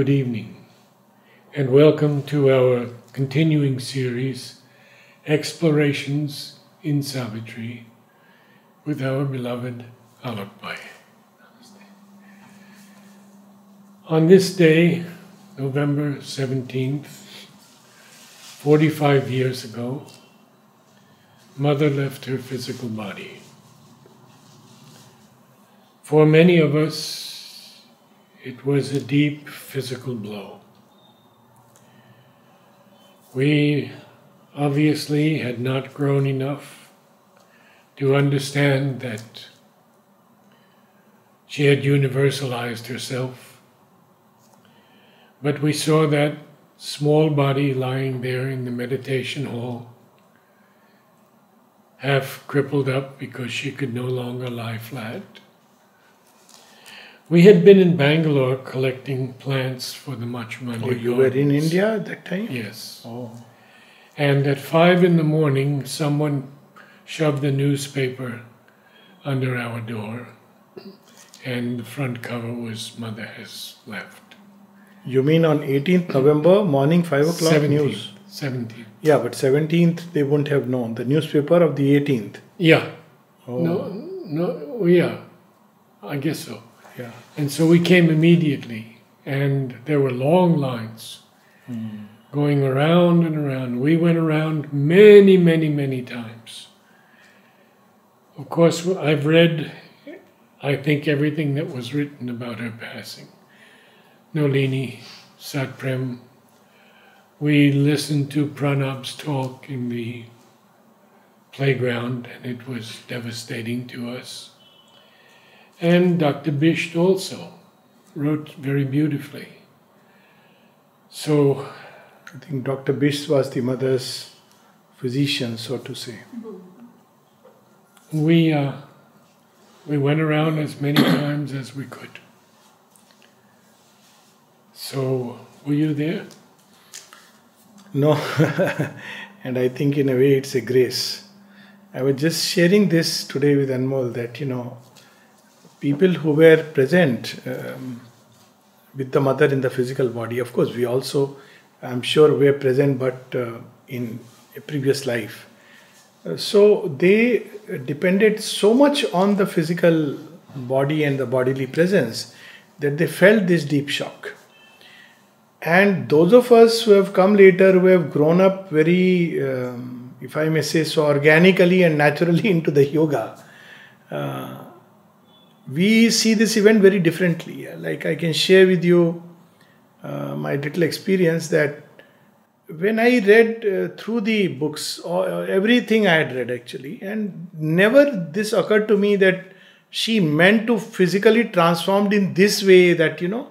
Good evening, and welcome to our continuing series, Explorations in Savitri, with our beloved Alok Bhai. On this day, November 17th, 45 years ago, Mother left her physical body. For many of us, it was a deep physical blow. We obviously had not grown enough to understand that she had universalized herself. But we saw that small body lying there in the meditation hall half crippled up because she could no longer lie flat. We had been in Bangalore collecting plants for the Matrimandir. Oh, you were in India at that time? Yes. Oh. And at five in the morning, someone shoved the newspaper under our door, and the front cover was Mother Has Left. You mean on 18th November morning 5 o'clock 17th, news? 17th. Yeah, but 17th they wouldn't have known. The newspaper of the 18th. Yeah. Oh. No, no, yeah. I guess so. Yeah. And so we came immediately, and there were long lines going around and around. We went around many, many, many times. Of course, I've read, I think, everything that was written about her passing. Nolini, Satprem. We listened to Pranab's talk in the playground, and it was devastating to us. And Dr. Bisht also wrote very beautifully. So I think Dr. Bisht was the mother's physician, so to say. we uh, we went around as many times as we could. So were you there? No, and I think in a way it's a grace. I was just sharing this today with Anmol that, you know, people who were present um, with the mother in the physical body, of course, we also, I'm sure, were present, but uh, in a previous life. Uh, so they depended so much on the physical body and the bodily presence that they felt this deep shock. And those of us who have come later, who have grown up very, um, if I may say so, organically and naturally into the yoga, uh, we see this event very differently. Like I can share with you uh, my little experience that when I read uh, through the books, or everything I had read actually, and never this occurred to me that she meant to physically transformed in this way that you know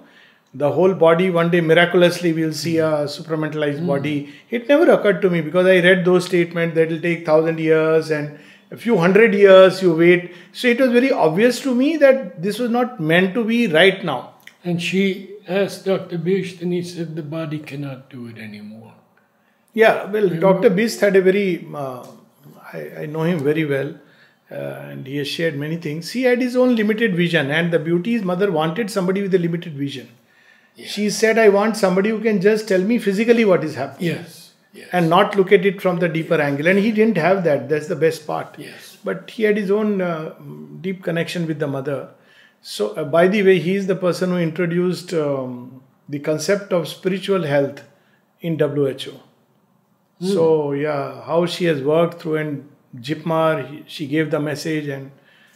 the whole body one day miraculously we'll see a supramentalized body. It never occurred to me because i read those statements that it'll take thousand years and a few hundred years you wait so it was very obvious to me that this was not meant to be right now And she asked Dr. Bisht, and he said the body cannot do it anymore. yeah well dr Bisht had a very uh, I, I know him very well uh, and he has shared many things he had his own limited vision and the beauty is mother wanted somebody with a limited vision she said i want somebody who can just tell me physically what is happening Yes. Yes. and not look at it from the deeper angle. And he didn't have that. That's the best part. Yes. But he had his own uh, deep connection with the mother. So, uh, by the way, he is the person who introduced um, the concept of spiritual health in WHO. So, yeah, how she has worked through and JIPMER, he- she gave the message, and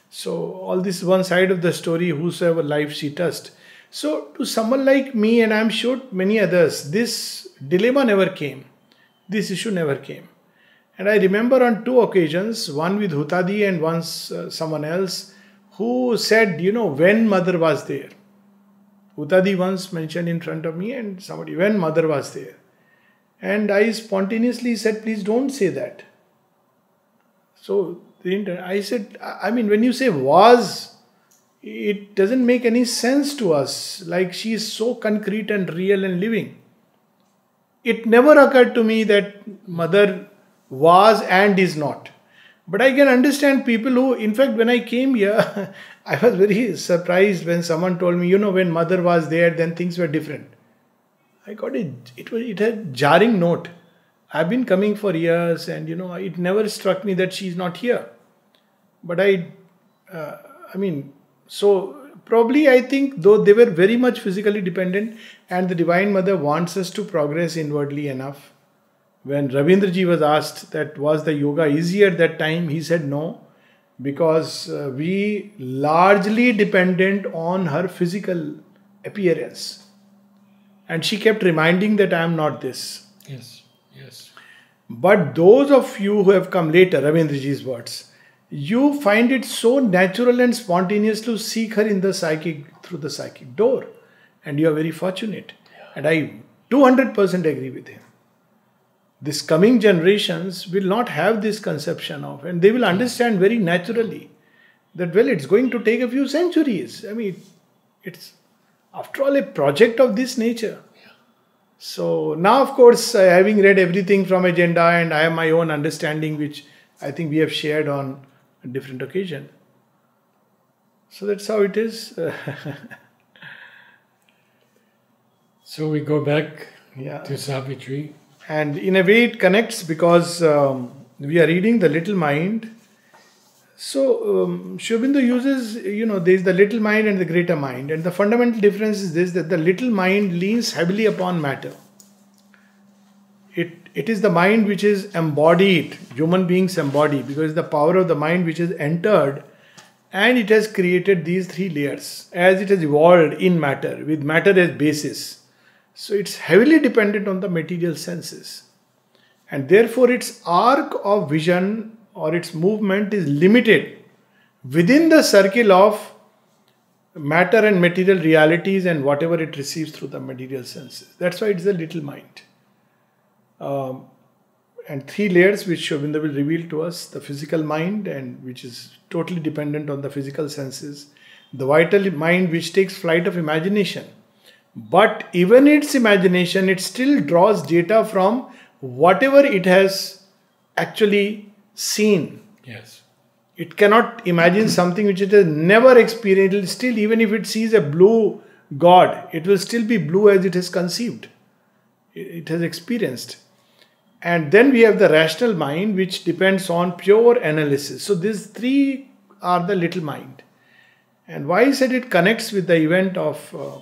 so all this one side of the story, whosoever life she touched. So, to someone like me, and I'm sure many others, this dilemma never came. This issue never came. And I remember on two occasions, one with Hutadi and once uh, someone else, who said, you know, when mother was there. Hutadi once mentioned in front of me, and somebody, when mother was there. And I spontaneously said, please don't say that. So I said, I mean, when you say was, it doesn't make any sense to us. Like she is so concrete and real and living. It never occurred to me that mother was and is not. But I can understand people who, in fact, when I came here, I was very surprised when someone told me, you know, when mother was there, then things were different. I got it. It was it had jarring note. I've been coming for years, and you know, it never struck me that she's not here. But I, uh, I mean, so probably I think though they were very much physically dependent, and the Divine Mother wants us to progress inwardly enough. When Ravindraji was asked that was the yoga easier that time, he said no, because uh, we largely dependent on her physical appearance and she kept reminding that I am not this. Yes, yes. But those of you who have come later, Ravindraji's words, you find it so natural and spontaneous to seek her in the psychic through the psychic door. And you are very fortunate. And I 200% agree with him. This coming generations will not have this conception of, and they will understand very naturally that, well, it's going to take a few centuries. I mean, it's after all a project of this nature. So now, of course, uh, having read everything from agenda, and I have my own understanding, which I think we have shared on different occasion. So that's how it is. so we go back yeah. to Savitri. And in a way, it connects because um, we are reading the Little Mind so, um, Sri Aurobindo uses, you know, there is the little mind and the greater mind. And the fundamental difference is this that the little mind leans heavily upon matter. It, is the mind which is embodied, human beings embody, because the power of the mind which has entered and it has created these three layers as it has evolved in matter, with matter as basis. So, it's heavily dependent on the material senses. And therefore, its arc of vision or its movement is limited within the circle of matter and material realities and whatever it receives through the material senses. That's why it's a little mind. Um, and three layers which Sri Aurobindo will reveal to us the physical mind, and which is totally dependent on the physical senses, the vital mind, which takes flight of imagination. But even its imagination, it still draws data from whatever it has actually seen. Yes. It cannot imagine something which it has never experienced. It will still, even if it sees a blue God, it will still be blue as it has conceived. It has experienced. And then we have the rational mind, which depends on pure analysis. So these three are the little mind. And why I said it connects with the event of uh,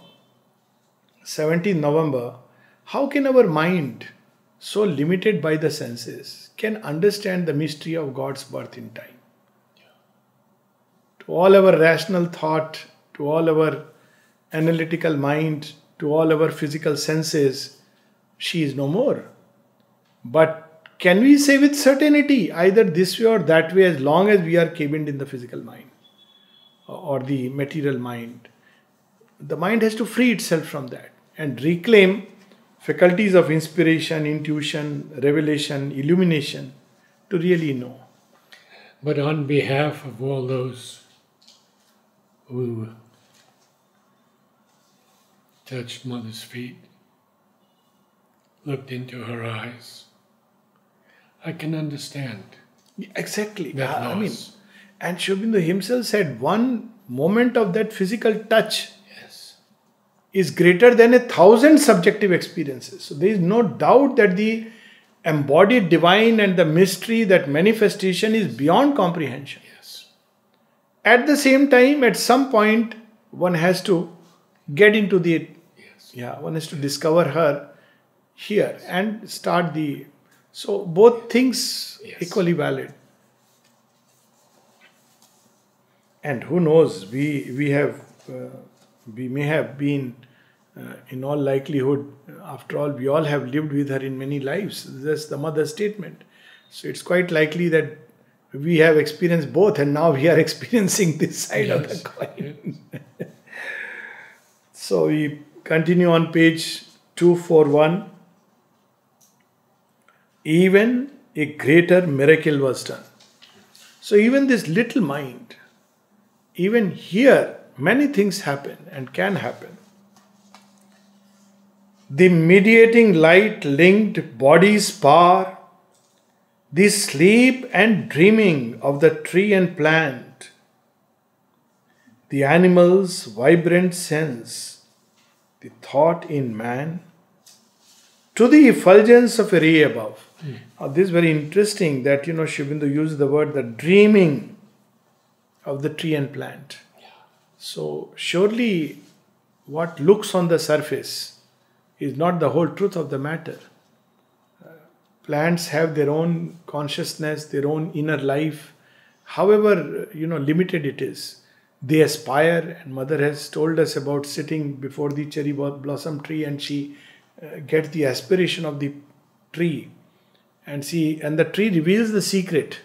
17th November. How can our mind, so limited by the senses, can understand the mystery of God's birth in time. To all our rational thought, to all our analytical mind, to all our physical senses, she is no more. But can we say with certainty either this way or that way as long as we are cabined in the physical mind or the material mind? The mind has to free itself from that and reclaim faculties of inspiration, intuition, revelation, illumination to really know. But on behalf of all those who touched Mother's feet, looked into her eyes, I can understand. Exactly. That I mean, and Sri Aurobindo himself said one moment of that physical touch is greater than a thousand subjective experiences. So there is no doubt that the embodied divine and the mystery, that manifestation is beyond comprehension. Yes. At the same time, at some point, one has to get into the yes. yeah, one has to discover her here and start the so both things yes. equally valid. And who knows, we we have uh, we may have been, uh, in all likelihood, after all, we all have lived with her in many lives. That's the mother statement. So it's quite likely that we have experienced both, and now we are experiencing this side yes. of the coin. so we continue on page 241. Even a greater miracle was done. So even this little mind, even here, many things happen and can happen. The mediating light linked body's power, the sleep and dreaming of the tree and plant, the animal's vibrant sense, the thought in man, to the effulgence of a ray above. Mm. this is very interesting that you know Aurobindo used the word the dreaming of the tree and plant. Yeah. So surely what looks on the surface is not the whole truth of the matter. Uh, plants have their own consciousness, their own inner life, however you know limited it is. They aspire, and mother has told us about sitting before the cherry blossom tree, and she uh, gets the aspiration of the tree, and see, and the tree reveals the secret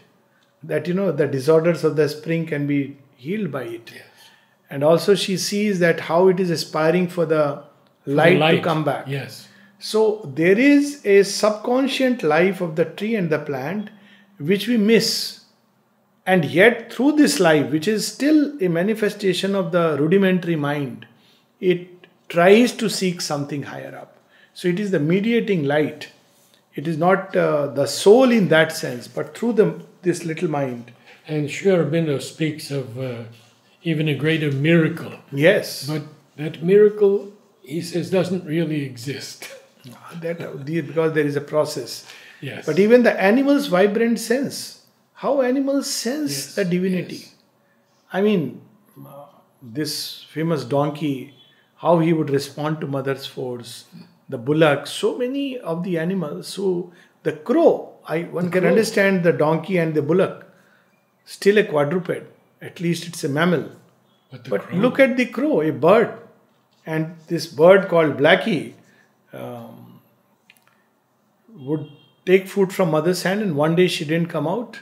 that you know the disorders of the spring can be healed by it. Yes. And also she sees that how it is aspiring for the light, the light, to come back. Yes. So there is a subconscious life of the tree and the plant which we miss. And yet, through this life, which is still a manifestation of the rudimentary mind, it tries to seek something higher up. So it is the mediating light. It is not uh, the soul in that sense, but through the, this little mind. And Sri Aurobindo speaks of uh, even a greater miracle. Yes. But that miracle, he says, doesn't really exist. that because there is a process. Yes. But even the animal's vibrant sense, how animals sense yes. the divinity. Yes. I mean, this famous donkey, how he would respond to mother's force, the bullock, so many of the animals. So the crow, I one the can crow. understand the donkey and the bullock, still a quadruped at least it's a mammal. But, but look at the crow, a bird. And this bird called Blackie um, would take food from mother's hand, and one day she didn't come out.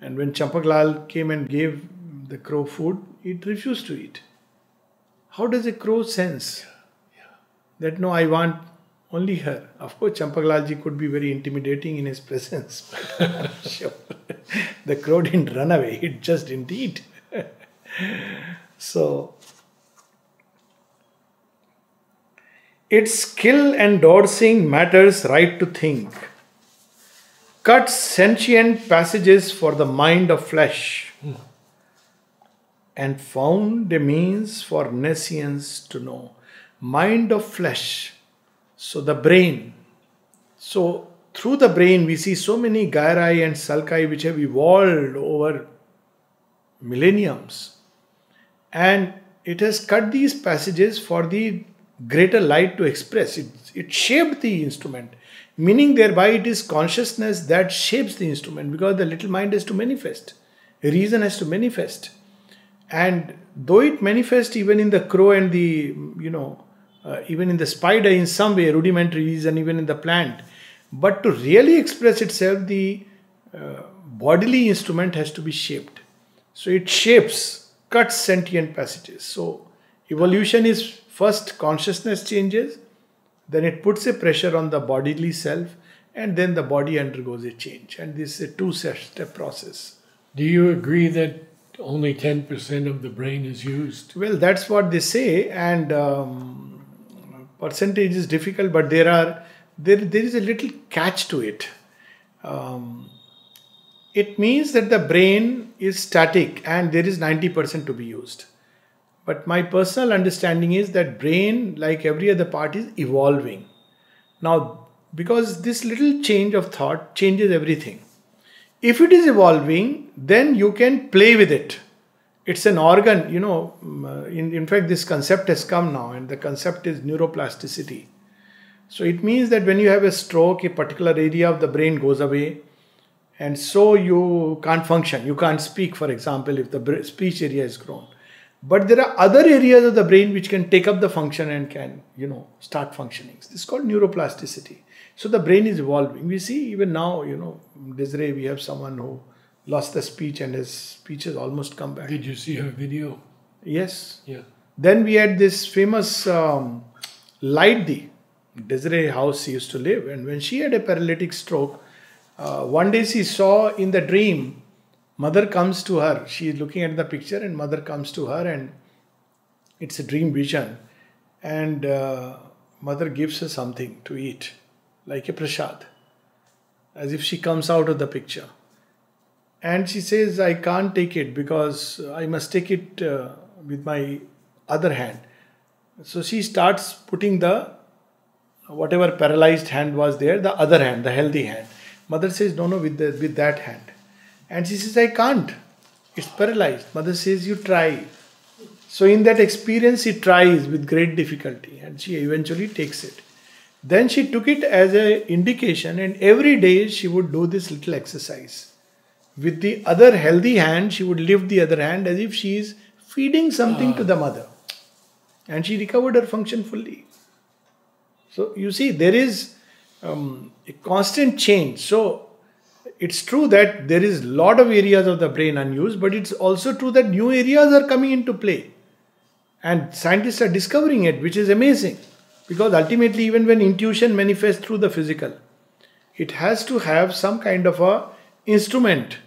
And when Champaklal came and gave the crow food, it refused to eat. How does a crow sense that no, I want only her? Of course, Champaklalji could be very intimidating in his presence. sure. the crow didn't run away, it just didn't eat. so, its skill endorsing matters right to think, cuts sentient passages for the mind of flesh, and found a means for nescience to know. Mind of flesh, so the brain. So, through the brain, we see so many gyri and sulci which have evolved over millenniums. And it has cut these passages for the greater light to express. It, it shaped the instrument, meaning thereby it is consciousness that shapes the instrument because the little mind has to manifest. reason has to manifest. And though it manifests even in the crow and the, you know, uh, even in the spider in some way, rudimentary reason, even in the plant, but to really express itself, the uh, bodily instrument has to be shaped. So it shapes, cuts sentient passages. So evolution is first consciousness changes, then it puts a pressure on the bodily self, and then the body undergoes a change. And this is a two step process. Do you agree that only 10% of the brain is used? Well, that's what they say, and um, percentage is difficult, but there are there, there is a little catch to it. Um, it means that the brain is static and there is 90% to be used. But my personal understanding is that brain, like every other part, is evolving. Now, because this little change of thought changes everything. If it is evolving, then you can play with it. It's an organ, you know. Uh, in, in fact, this concept has come now, and the concept is neuroplasticity. So it means that when you have a stroke, a particular area of the brain goes away, and so you can't function you can't speak for example if the speech area is grown but there are other areas of the brain which can take up the function and can you know start functioning this is called neuroplasticity so the brain is evolving we see even now you know desiree we have someone who lost the speech and his speech has almost come back did you see her video yes yeah then we had this famous um, Lightdi desiree house she used to live and when she had a paralytic stroke uh, one day she saw in the dream, mother comes to her. She is looking at the picture, and mother comes to her, and it's a dream vision. And uh, mother gives her something to eat, like a prasad, as if she comes out of the picture. And she says, I can't take it because I must take it uh, with my other hand. So she starts putting the whatever paralyzed hand was there, the other hand, the healthy hand. Mother says, No, no, with, the, with that hand. And she says, I can't. It's paralyzed. Mother says, You try. So, in that experience, she tries with great difficulty and she eventually takes it. Then she took it as an indication, and every day she would do this little exercise. With the other healthy hand, she would lift the other hand as if she is feeding something to the mother. And she recovered her function fully. So you see, there is um, a constant change. So it's true that there is a lot of areas of the brain unused, but it's also true that new areas are coming into play. And scientists are discovering it, which is amazing. Because ultimately, even when intuition manifests through the physical, it has to have some kind of a instrument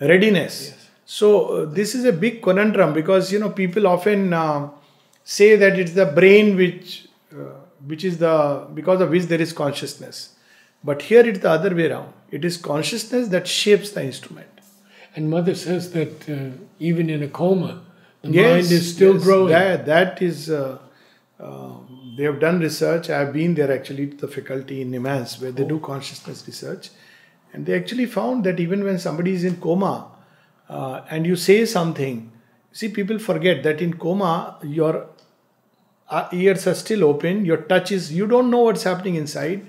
readiness. Yes. So uh, this is a big conundrum because you know people often uh, say that it's the brain which uh, which is the because of which there is consciousness but here it's the other way around it is consciousness that shapes the instrument and mother says that uh, even in a coma the yes, mind is still yes, growing that, that is uh, uh, they have done research i have been there actually to the faculty in NIMHANS where they oh. do consciousness research and they actually found that even when somebody is in coma uh, and you say something see people forget that in coma your uh, ears are still open your touch is you don't know what's happening inside.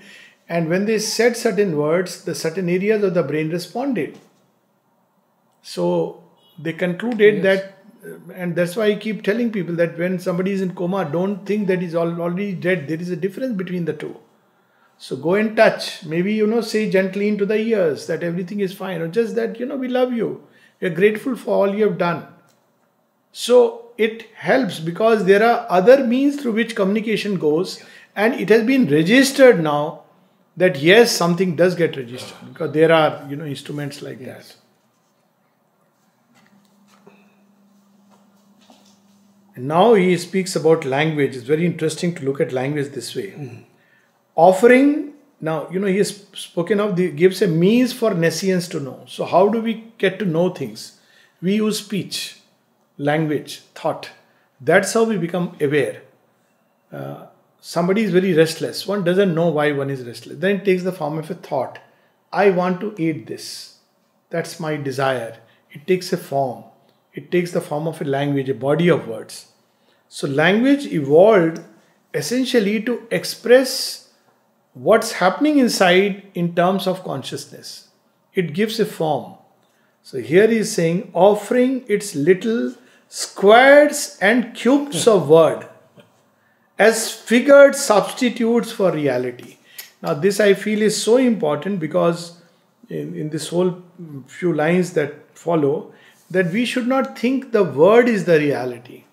And when they said certain words the certain areas of the brain responded. So they concluded yes. that uh, and that's why i keep telling people that when somebody is in coma don't think that he's already dead. There is a difference between the two so go and touch. Maybe you know say gently into the ears that everything is fine or just that you know we love you. We're grateful for all you have done. So it helps because there are other means through which communication goes and it has been registered now that yes something does get registered because there are you know instruments like yes. that and now he speaks about language. It's very interesting to look at language this way. Mm. Offering now you know he has spoken of the gives a means for nescience to know so how do we get to know things we use speech language, thought. That's how we become aware. Uh, somebody is very restless. One doesn't know why one is restless. Then it takes the form of a thought. I want to eat this. That's my desire. It takes a form. It takes the form of a language, a body of words. So, language evolved essentially to express what's happening inside in terms of consciousness. It gives a form. So, here he is saying, offering its little squares and cubes of word as figured substitutes for reality. Now, this I feel is so important because in, in this whole few lines that follow, that we should not think the word is the reality.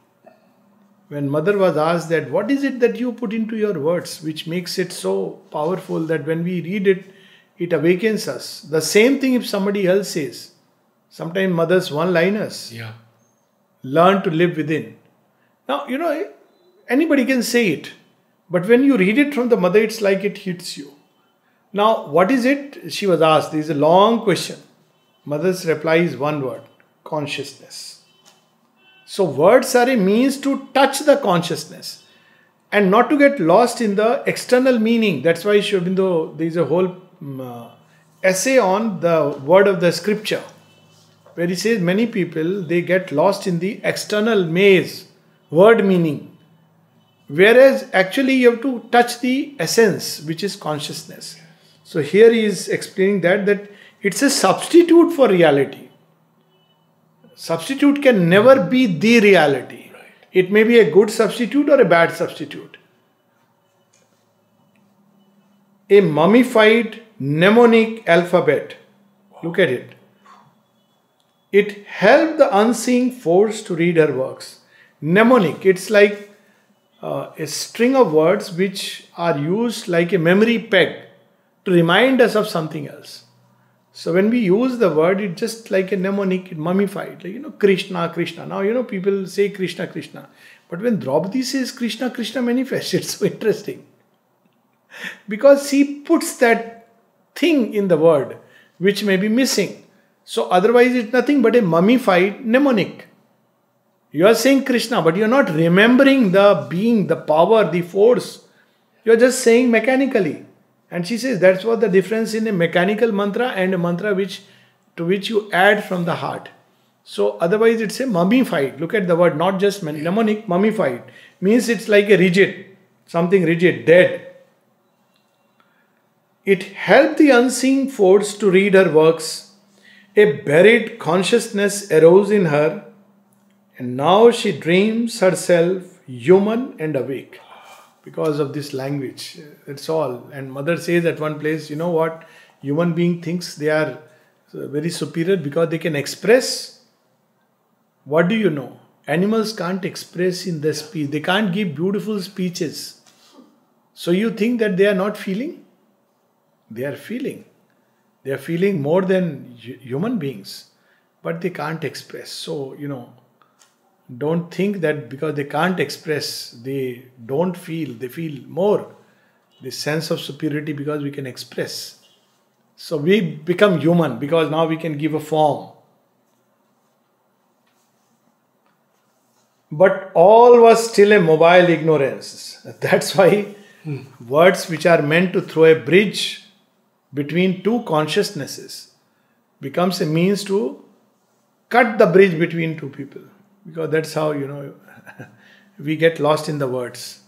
When mother was asked that, what is it that you put into your words which makes it so powerful that when we read it, it awakens us? The same thing if somebody else says. Sometimes mothers one liners. Yeah learn to live within. Now, you know, anybody can say it, but when you read it from the mother, it's like it hits you. Now, what is it? She was asked. This is a long question. Mother's reply is one word consciousness. So, words are a means to touch the consciousness and not to get lost in the external meaning. That's why Sri Aurobindo, there is a whole um, essay on the word of the scripture where he says many people they get lost in the external maze, word meaning. Whereas actually you have to touch the essence, which is consciousness. So here he is explaining that that it's a substitute for reality. Substitute can never be the reality. It may be a good substitute or a bad substitute. A mummified mnemonic alphabet. Look at it it helped the unseeing force to read her works. Mnemonic, it's like uh, a string of words which are used like a memory peg to remind us of something else. So when we use the word, it's just like a mnemonic, mummified, like you know, Krishna, Krishna. Now you know people say Krishna, Krishna, but when Draupadi says Krishna, Krishna manifests, it's so interesting because she puts that thing in the word which may be missing. So otherwise it's nothing but a mummified mnemonic. You are saying Krishna, but you are not remembering the being, the power, the force You're just saying mechanically. And she says that's what the difference in a mechanical mantra and a mantra which to which you add from the heart. So otherwise it's a mummified. Look at the word, not just mnemonic, mummified. Means it's like a rigid, something rigid, dead. It helped the unseen force to read her works. A buried consciousness arose in her, and now she dreams herself human and awake because of this language. Uh, That's all. And mother says at one place, you know what? Human being thinks they are uh, very superior because they can express. What do you know? Animals can't express in their speech. They can't give beautiful speeches. So you think that they are not feeling? They are feeling. They are feeling more than human beings, but they can't express. So, you know, don't think that because they can't express, they don't feel, they feel more. the sense of superiority because we can express. So we become human because now we can give a form. But all was still a mobile ignorance. That's why hmm. words which are meant to throw a bridge between two consciousnesses becomes a means to cut the bridge between two people because that's how you know we get lost in the words.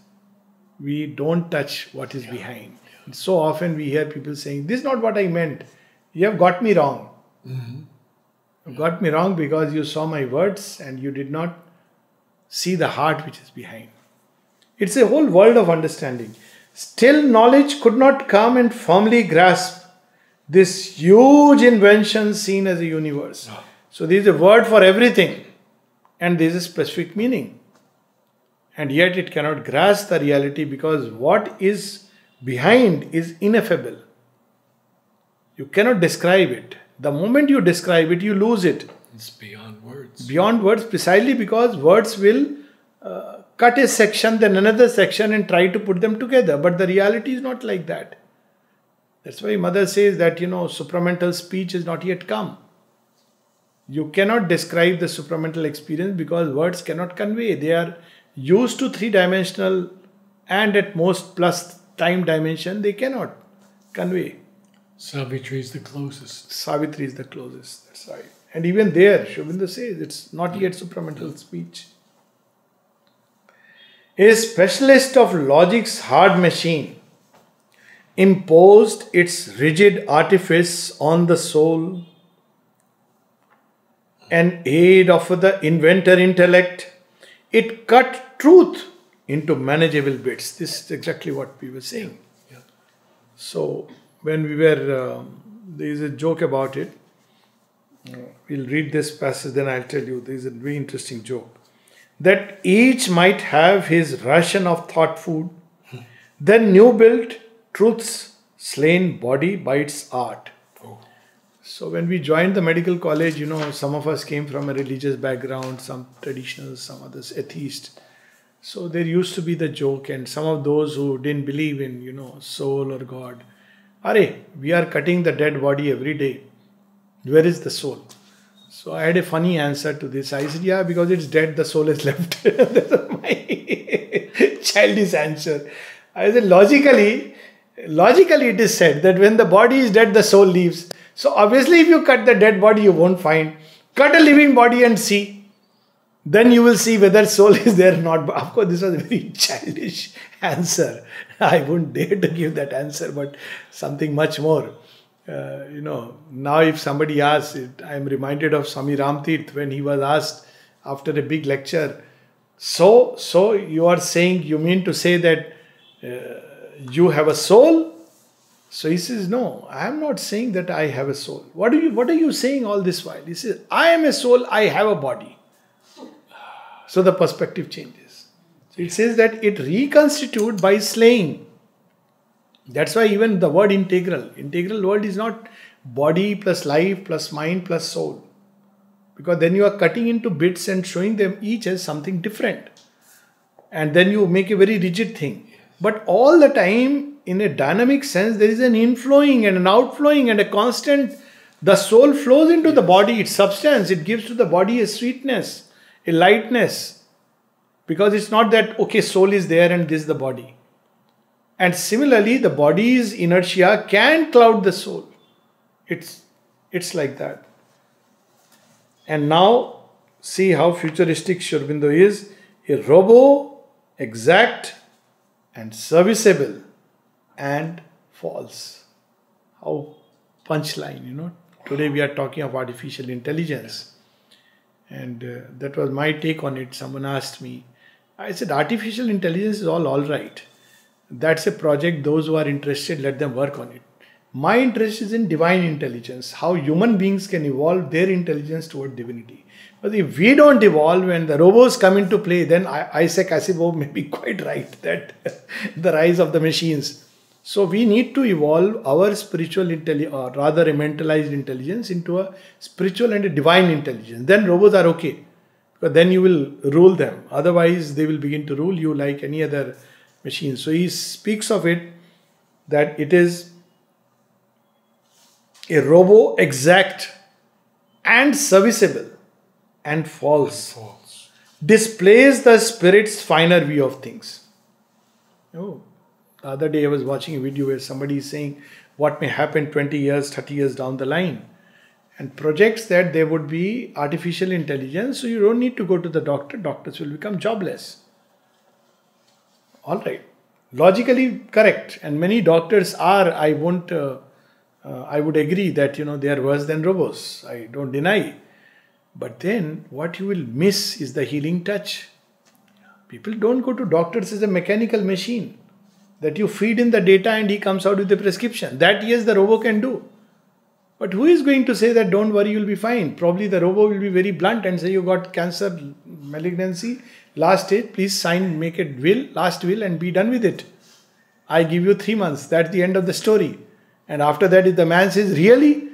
We don't touch what is behind. So often we hear people saying this is not what i meant. You have got me wrong. Mm-hmm. got me wrong because you saw my words and you did not see the heart which is behind. It's a whole world of understanding. Still knowledge could not come and firmly grasp this huge invention seen as a universe. So there is a word for everything and there is a specific meaning. And yet it cannot grasp the reality because what is behind is ineffable. You cannot describe it. The moment you describe it, you lose it. It's beyond words. Beyond words, precisely because words will uh, cut a section, then another section, and try to put them together. But the reality is not like that. That's why Mother says that, you know, supramental speech is not yet come. You cannot describe the supramental experience because words cannot convey. They are used to three dimensional and at most plus time dimension, they cannot convey. Savitri is the closest. Savitri is the closest, that's right. And even there, Sri Aurobindo says it's not yet supramental speech. A specialist of logic's hard machine imposed its rigid artifice on the soul an aid of the inventor intellect. It cut truth into manageable bits. This is exactly what we were saying. Yeah. So, when we were, um, there is a joke about it. Uh, we'll read this passage, then I'll tell you. There is a very interesting joke. That each might have his ration of thought food, then new built truth's slain body by its art. So when we joined the medical college, you know, some of us came from a religious background, some traditional, some others atheist. So there used to be the joke, and some of those who didn't believe in, you know, soul or God, are we are cutting the dead body every day. Where is the soul? So I had a funny answer to this. I said, yeah, because it's dead, the soul is left. That's my childish answer. I said, logically, logically it is said that when the body is dead, the soul leaves. So obviously if you cut the dead body, you won't find. Cut a living body and see. Then you will see whether soul is there or not. But of course, this was a very childish answer. I wouldn't dare to give that answer, but something much more. Uh, you know, now if somebody asks, it, I am reminded of Swami Ramtirth when he was asked after a big lecture, so, so you are saying, you mean to say that uh, you have a soul so he says, No, I am not saying that I have a soul. What are you what are you saying all this while? He says, I am a soul, I have a body. So the perspective changes. So it says that it reconstitute by slaying. That's why even the word integral, integral word is not body plus life plus mind plus soul. Because then you are cutting into bits and showing them each as something different. And then you make a very rigid thing. But all the time in a dynamic sense, there is an inflowing and an outflowing and a constant. The soul flows into the body, its substance, it gives to the body a sweetness, a lightness. Because it's not that, okay, soul is there and this is the body. And similarly, the body's inertia can cloud the soul. It's, it's like that. And now, see how futuristic Sri Aurobindo is a robo, exact, and serviceable, and false. How punchline, you know. Today we are talking of artificial intelligence. And uh, that was my take on it. Someone asked me, I said, artificial intelligence is all all right. That's a project, those who are interested, let them work on it. My interest is in divine intelligence, how human beings can evolve their intelligence toward divinity. But if we don't evolve and the robots come into play, then Isaac Asimov may be quite right that the rise of the machines. So we need to evolve our spiritual intelligence, or rather a mentalized intelligence, into a spiritual and a divine intelligence. Then robots are okay. But then you will rule them. Otherwise, they will begin to rule you like any other machine. So he speaks of it that it is a robo exact and serviceable and false. and false. Displays the spirit's finer view of things. Oh, the other day I was watching a video where somebody is saying what may happen 20 years, 30 years down the line and projects that there would be artificial intelligence, so you don't need to go to the doctor, doctors will become jobless. All right, logically correct, and many doctors are. I won't. Uh, uh, I would agree that you know they are worse than robots. I don't deny, but then what you will miss is the healing touch. People don't go to doctors as a mechanical machine that you feed in the data and he comes out with a prescription. That yes, the robot can do. But who is going to say that don't worry, you'll be fine? Probably the robot will be very blunt and say you got cancer, malignancy, last stage, please sign, make it will, last will, and be done with it. I give you three months. That's the end of the story. And after that, if the man says, really?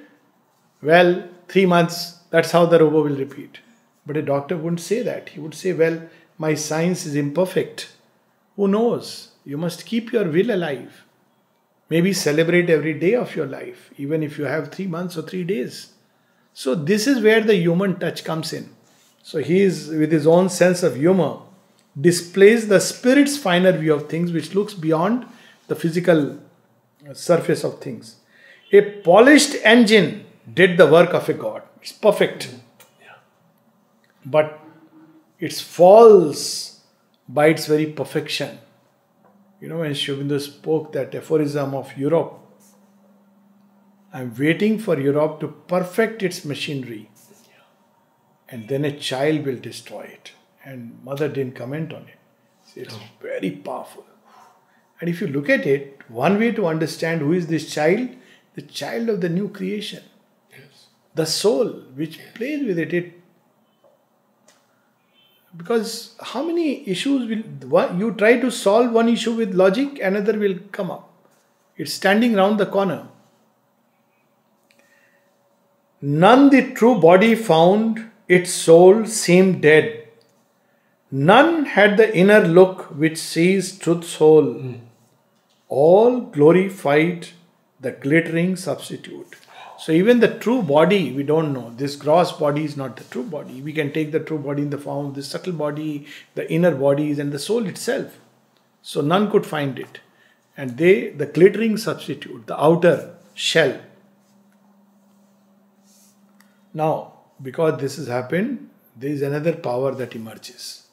Well, three months, that's how the robot will repeat. But a doctor wouldn't say that. He would say, well, my science is imperfect. Who knows? You must keep your will alive. Maybe celebrate every day of your life, even if you have three months or three days. So, this is where the human touch comes in. So, he is, with his own sense of humor, displays the spirit's finer view of things, which looks beyond the physical uh, surface of things. A polished engine did the work of a god. It's perfect. But it's false by its very perfection. You know, when Sri spoke that aphorism of Europe, I'm waiting for Europe to perfect its machinery and then a child will destroy it. And mother didn't comment on it. So it's oh. very powerful. And if you look at it, one way to understand who is this child, the child of the new creation. Yes. The soul which yes. plays with it, it because how many issues will you try to solve one issue with logic another will come up. It's standing round the corner. None the true body found its soul seemed dead. None had the inner look which sees truth's whole. Mm. all glorified the glittering substitute so even the true body, we don't know. This gross body is not the true body. We can take the true body in the form of the subtle body, the inner bodies, and the soul itself. So none could find it. And they, the glittering substitute, the outer shell. Now, because this has happened, there is another power that emerges.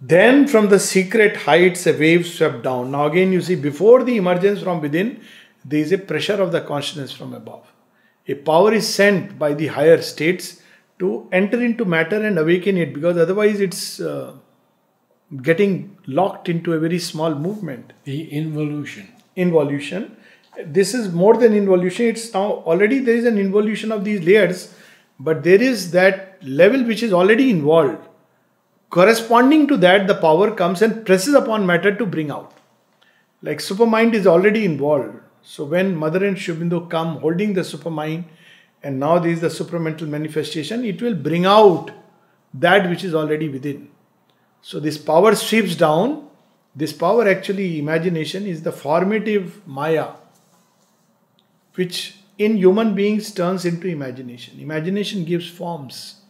Then from the secret heights a wave swept down. Now again you see before the emergence from within, there is a pressure of the consciousness from above. A power is sent by the higher states to enter into matter and awaken it because otherwise it's uh, getting locked into a very small movement. The involution. Involution. This is more than involution, it's now already there is an involution of these layers, but there is that level which is already involved. Corresponding to that, the power comes and presses upon matter to bring out. Like supermind is already involved so when Mother and Sri Aurobindo come holding the supermind, and now there is the supramental manifestation, it will bring out that which is already within. So this power sweeps down. This power actually, imagination, is the formative Maya, which in human beings turns into imagination. Imagination gives forms.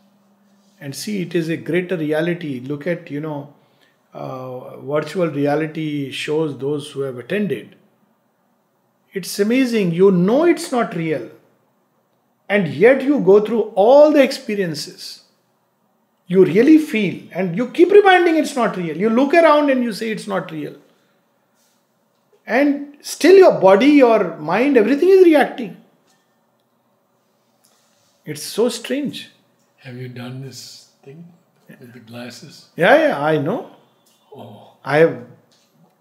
And see, it is a greater reality. Look at, you know, uh, virtual reality shows, those who have attended, it's amazing. You know it's not real. And yet you go through all the experiences. You really feel, and you keep reminding it's not real. You look around and you say it's not real. And still, your body, your mind, everything is reacting. It's so strange. Have you done this thing with the glasses? Yeah, yeah, I know. Oh, I have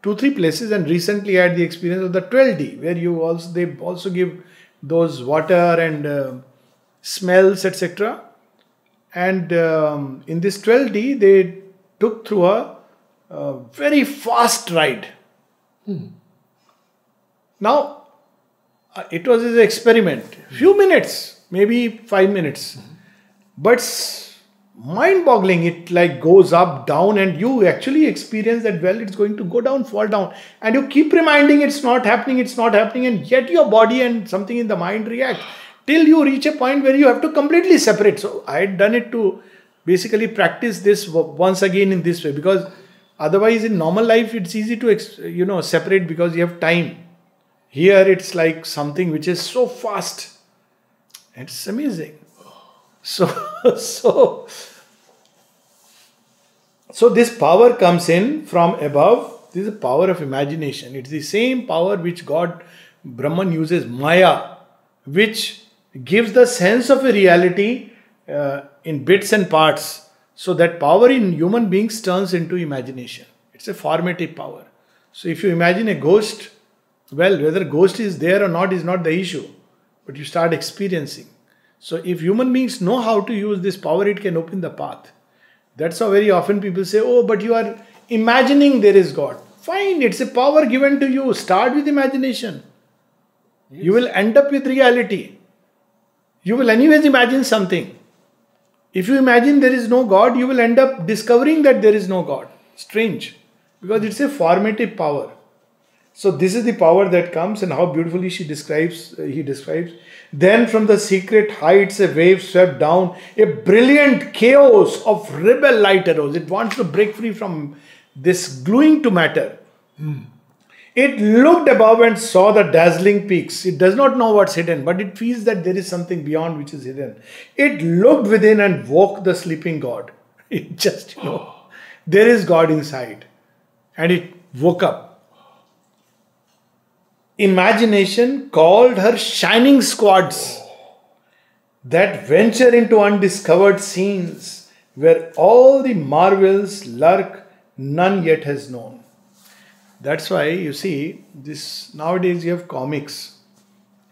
two, three places, and recently I had the experience of the 12D, where you also they also give those water and uh, smells, etc. And um, in this 12D, they took through a, a very fast ride. Now, uh, it was an experiment, few minutes, maybe five minutes, but mind-boggling. It like goes up, down, and you actually experience that. Well, it's going to go down, fall down, and you keep reminding it's not happening, it's not happening, and yet your body and something in the mind react till you reach a point where you have to completely separate. So I had done it to basically practice this once again in this way because otherwise in normal life it's easy to you know separate because you have time here it's like something which is so fast it's amazing so so so this power comes in from above. This is the power of imagination. It's the same power which god brahman uses maya which gives the sense of a reality uh, in bits and parts. So that power in human beings turns into imagination. It's a formative power. So if you imagine a ghost well whether ghost is there or not is not the issue but you start experiencing so if human beings know how to use this power it can open the path that's how very often people say oh but you are imagining there is god fine it's a power given to you start with imagination you will end up with reality you will anyways imagine something. If you imagine there is no God, you will end up discovering that there is no God. Strange. Because it's a formative power. So this is the power that comes and how beautifully she describes, uh, he describes. Then from the secret heights a wave swept down, a brilliant chaos of rebel light arose. It wants to break free from this gluing to matter. Hmm. It looked above and saw the dazzling peaks. It does not know what's hidden, but it feels that there is something beyond which is hidden. It looked within and woke the sleeping God. It just, you know, there is God inside. And it woke up. Imagination called her shining squads that venture into undiscovered scenes where all the marvels lurk, none yet has known. That's why you see this nowadays you have comics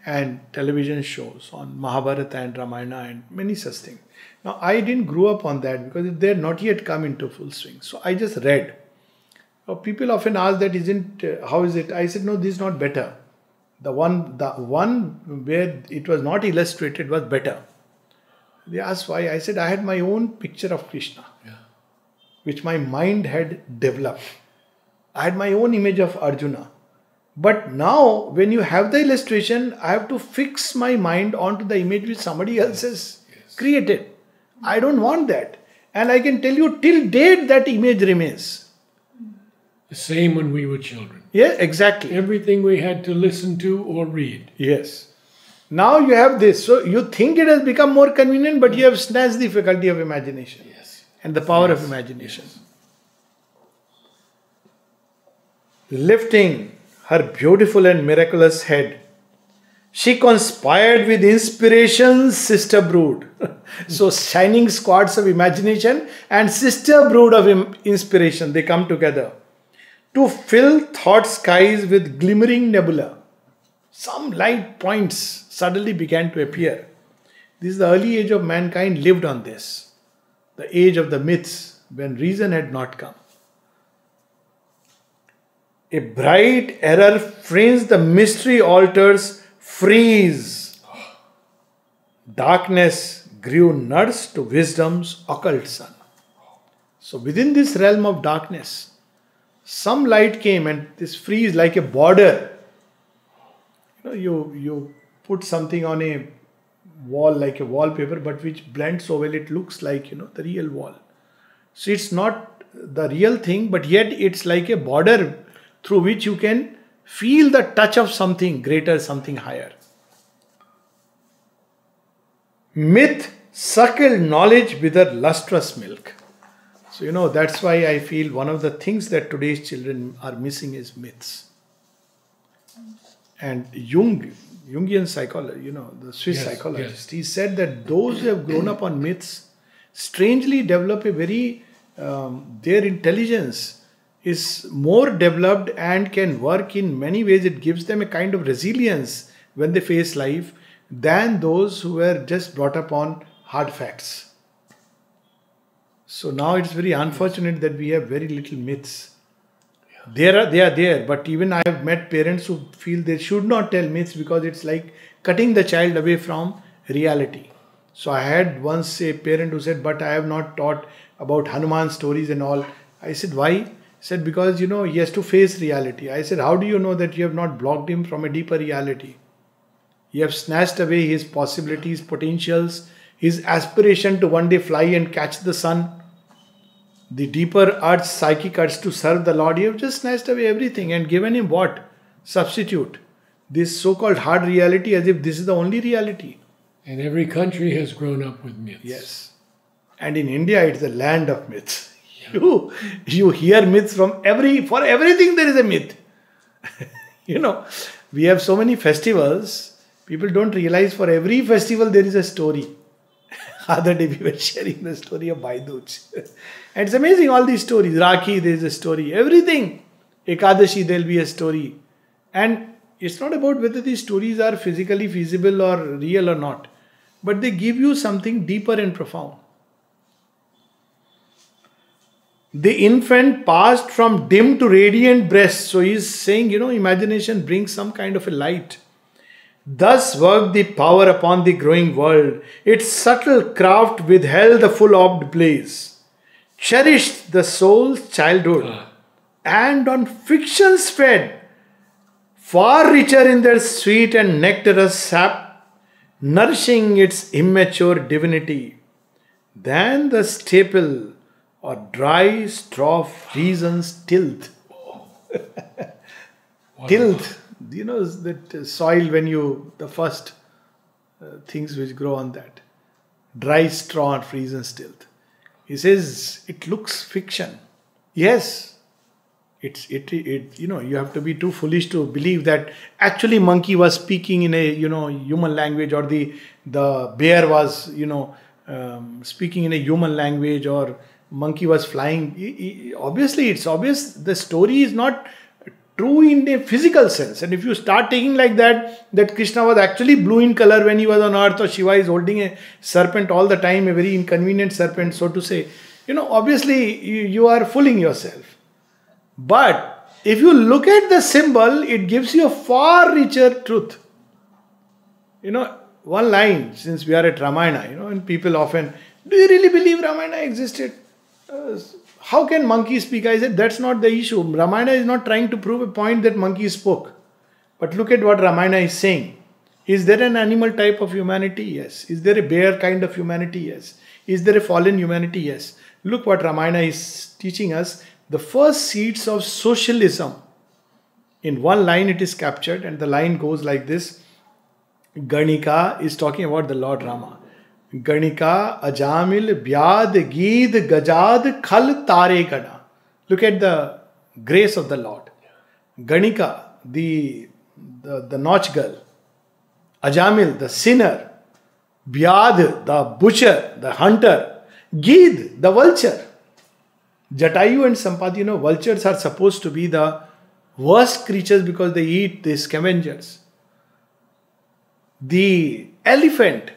and television shows on Mahabharata and Ramayana and many such things. Now I didn't grow up on that because they had not yet come into full swing. So I just read. Now, people often ask that isn't uh, how is it? I said no, this is not better. The one the one where it was not illustrated was better. They asked why. I said I had my own picture of Krishna, yeah. which my mind had developed. I had my own image of Arjuna. But now, when you have the illustration, I have to fix my mind onto the image which somebody else has created. I don't want that. And I can tell you, till date, that image remains. The same when we were children. Yeah, exactly. Everything we had to listen to or read. Yes. Now you have this. So you think it has become more convenient, but you have snatched the faculty of imagination Yes. and the power of imagination. Lifting her beautiful and miraculous head, she conspired with inspiration's sister brood. so, shining squads of imagination and sister brood of im- inspiration, they come together to fill thought skies with glimmering nebula. Some light points suddenly began to appear. This is the early age of mankind lived on this, the age of the myths when reason had not come. A bright error fringed the mystery altars frieze. Darkness grew nurse to wisdom's occult sun. So within this realm of darkness, some light came and this frieze like a border. You know, you you put something on a wall like a wallpaper, but which blends so well it looks like you know the real wall. So it's not the real thing, but yet it's like a border through which you can feel the touch of something greater, something higher. Myth suckle knowledge with a lustrous milk. So, you know, that's why I feel one of the things that today's children are missing is myths. And Jung, Jungian psychologist, you know, the Swiss yes, psychologist, yes. he said that those who have grown up on myths strangely develop a very, um, their intelligence is more developed and can work in many ways. It gives them a kind of resilience when they face life than those who were just brought up on hard facts. So now it's very unfortunate that we have very little myths. They are they are there, but even I have met parents who feel they should not tell myths because it's like cutting the child away from reality. So I had once a parent who said, "But I have not taught about Hanuman stories and all." I said, "Why?" He said, "Because you know he has to face reality." I said, "How do you know that you have not blocked him from a deeper reality?" You have snatched away his possibilities, potentials, his aspiration to one day fly and catch the sun, the deeper arts, psychic arts to serve the Lord. You have just snatched away everything and given him what? Substitute. This so called hard reality as if this is the only reality. And every country has grown up with myths. Yes. And in India, it's a land of myths. You, you hear myths from every, for everything there is a myth. you know, we have so many festivals People don't realize for every festival there is a story. Other day we were sharing the story of Bhai and it's amazing all these stories. Rakhi, there is a story. Everything. Ekadashi, there'll be a story. And it's not about whether these stories are physically feasible or real or not, but they give you something deeper and profound. The infant passed from dim to radiant breast. So he's saying, you know, imagination brings some kind of a light. Thus worked the power upon the growing world. Its subtle craft withheld the full orbed blaze, cherished the soul's childhood, uh. and on fictions fed, far richer in their sweet and nectarous sap, nourishing its immature divinity, than the staple or dry straw of reason's tilth. tilth you know that soil when you the first uh, things which grow on that? Dry straw and freeze and stilt. He says it looks fiction. Yes. It's it, it you know you have to be too foolish to believe that actually monkey was speaking in a you know human language or the the bear was you know um, speaking in a human language or monkey was flying. Obviously it's obvious the story is not true in a physical sense. And if you start taking like that, that Krishna was actually blue in color when he was on earth, or Shiva is holding a serpent all the time, a very inconvenient serpent, so to say, you know, obviously you, you are fooling yourself. But if you look at the symbol, it gives you a far richer truth. You know, one line, since we are at Ramayana, you know, and people often, do you really believe Ramayana existed? Uh, how can monkeys speak? I said, that's not the issue. Ramayana is not trying to prove a point that monkeys spoke. But look at what Ramayana is saying. Is there an animal type of humanity? Yes. Is there a bear kind of humanity? Yes. Is there a fallen humanity? Yes. Look what Ramayana is teaching us. The first seeds of socialism. In one line, it is captured, and the line goes like this Ganika is talking about the Lord Rama. गणिका Ajamil व्याद गीद गजाद खल तारे गणा। Look at the grace of the lord गणिका the nautch girl Ajamil the sinner व्याध the butcher the hunter गीद the vulture Jatayu and संपाद you know vultures are suppose to be the worst creatures because the eat this scavengers the elephant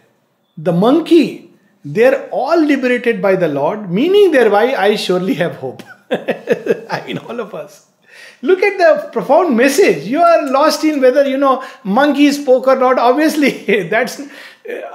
the monkey, they're all liberated by the Lord, meaning thereby I surely have hope. I mean, all of us. Look at the profound message. You are lost in whether you know monkey spoke or not. Obviously, that's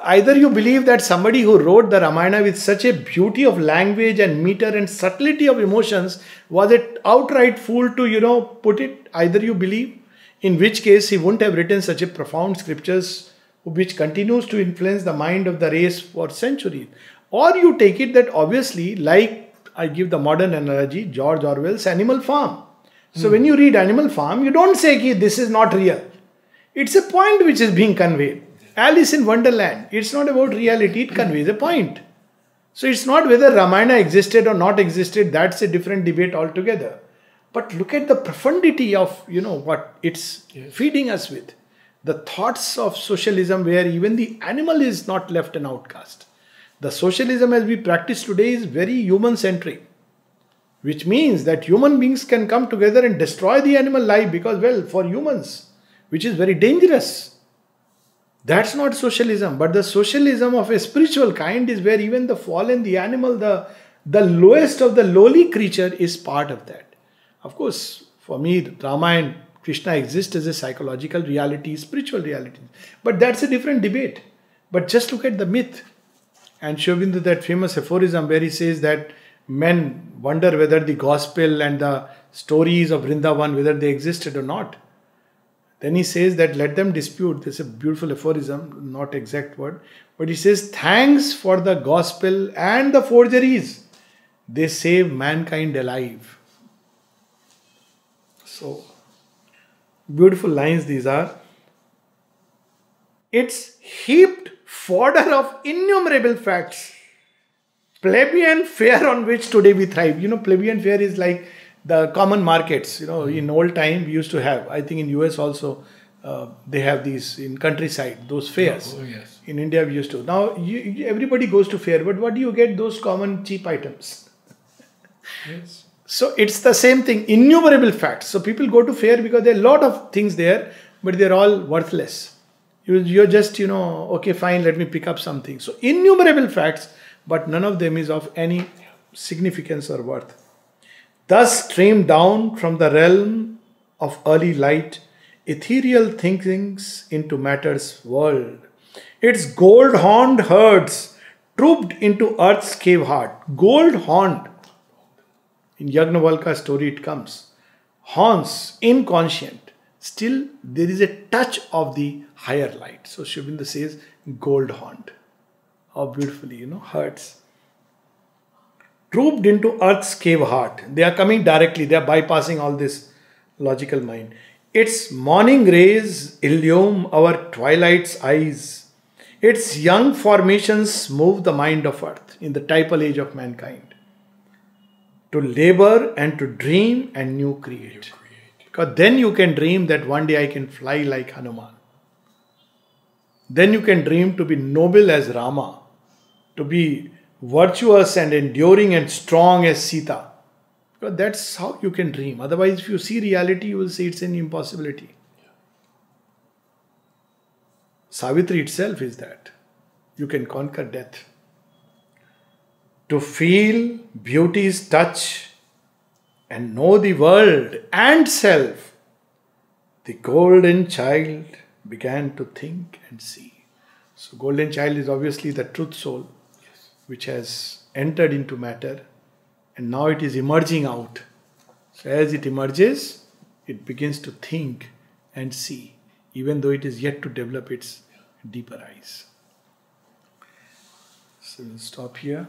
either you believe that somebody who wrote the Ramayana with such a beauty of language and meter and subtlety of emotions was it outright fool to you know put it. Either you believe, in which case he wouldn't have written such a profound scriptures which continues to influence the mind of the race for centuries. Or you take it that obviously, like I give the modern analogy George Orwell's Animal Farm. So when you read Animal Farm, you don't say Ki, this is not real. It's a point which is being conveyed. Alice in Wonderland, it's not about reality, it conveys a point. So it's not whether Ramayana existed or not existed, that's a different debate altogether. But look at the profundity of, you know, what it's yes. feeding us with. The thoughts of socialism where even the animal is not left an outcast. The socialism as we practice today is very human centric, which means that human beings can come together and destroy the animal life because, well, for humans, which is very dangerous. That's not socialism, but the socialism of a spiritual kind is where even the fallen, the animal, the, the lowest of the lowly creature is part of that. Of course, for me, Rama and Krishna exists as a psychological reality, spiritual reality. But that's a different debate. But just look at the myth. And Sri Aurobindo, that famous aphorism where he says that men wonder whether the gospel and the stories of Vrindavan, whether they existed or not. Then he says that let them dispute. This is a beautiful aphorism, not exact word. But he says, thanks for the gospel and the forgeries. They save mankind alive. So, beautiful lines these are. It's heaped fodder of innumerable facts. Plebeian fare on which today we thrive. You know, plebeian fare is like the common markets. You know, in old time we used to have. I think in US also uh, they have these in countryside those fairs. Oh, yes. In India we used to. Now you, everybody goes to fair, but what do you get? Those common cheap items. Yes. So it's the same thing, innumerable facts. So people go to fair because there are a lot of things there, but they're all worthless. You, you're just, you know, okay, fine, let me pick up something. So innumerable facts, but none of them is of any significance or worth. Thus stream down from the realm of early light, ethereal thinkings into matter's world. Its gold horned herds trooped into earth's cave heart. Gold horned in Yajnavalkya's story, it comes. Haunts, inconscient. Still, there is a touch of the higher light. So Aurobindo says, gold haunt. How beautifully, you know, hurts. Trooped into earth's cave heart. They are coming directly, they are bypassing all this logical mind. Its morning rays illume our twilight's eyes. Its young formations move the mind of earth in the typal age of mankind to labor and to dream and new create. Because then you can dream that one day I can fly like Hanuman. Then you can dream to be noble as Rama, to be virtuous and enduring and strong as Sita. Because that's how you can dream. Otherwise, if you see reality, you will see it's an impossibility. Savitri itself is that. You can conquer death to feel beauty's touch and know the world and self, the golden child began to think and see. So, golden child is obviously the truth soul which has entered into matter and now it is emerging out. So, as it emerges, it begins to think and see, even though it is yet to develop its deeper eyes. So, we'll stop here.